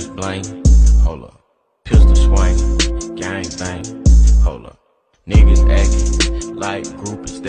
is bling, hold up. Pistol swing, gang bang, hold up. Niggas acting like groupies that